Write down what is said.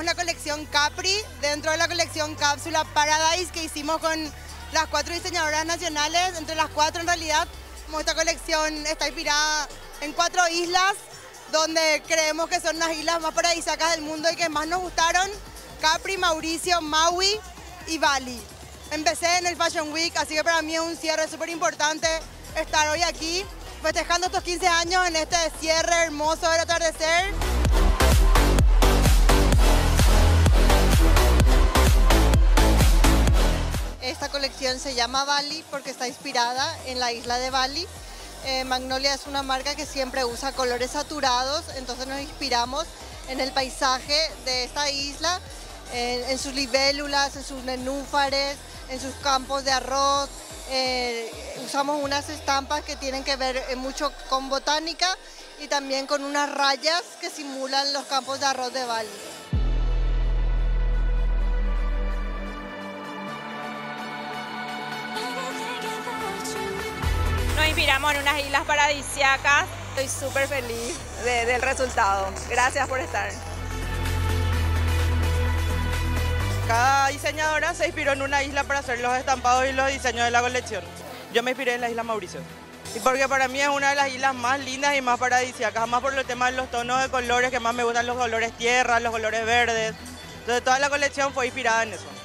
sacamos la colección Capri dentro de la colección Cápsula Paradise que hicimos con las cuatro diseñadoras nacionales, entre las cuatro en realidad, esta colección está inspirada en cuatro islas donde creemos que son las islas más paradisíacas del mundo y que más nos gustaron, Capri, Mauricio, Maui y Bali. Empecé en el Fashion Week, así que para mí es un cierre súper importante estar hoy aquí festejando estos 15 años en este cierre hermoso del atardecer. Colección se llama Bali porque está inspirada en la isla de Bali. Eh, Magnolia es una marca que siempre usa colores saturados, entonces nos inspiramos en el paisaje de esta isla, en, sus libélulas, en sus nenúfares, en sus campos de arroz. Eh, usamos unas estampas que tienen que ver eh, mucho con botánica y también con unas rayas que simulan los campos de arroz de Bali. Inspiramos en unas islas paradisiacas. Estoy súper feliz del resultado. Gracias por estar. Cada diseñadora se inspiró en una isla para hacer los estampados y los diseños de la colección. Yo me inspiré en la isla Mauricio. Y porque para mí es una de las islas más lindas y más paradisíacas, más por el tema de los tonos de colores que más me gustan, los colores tierra, los colores verdes. Entonces toda la colección fue inspirada en eso.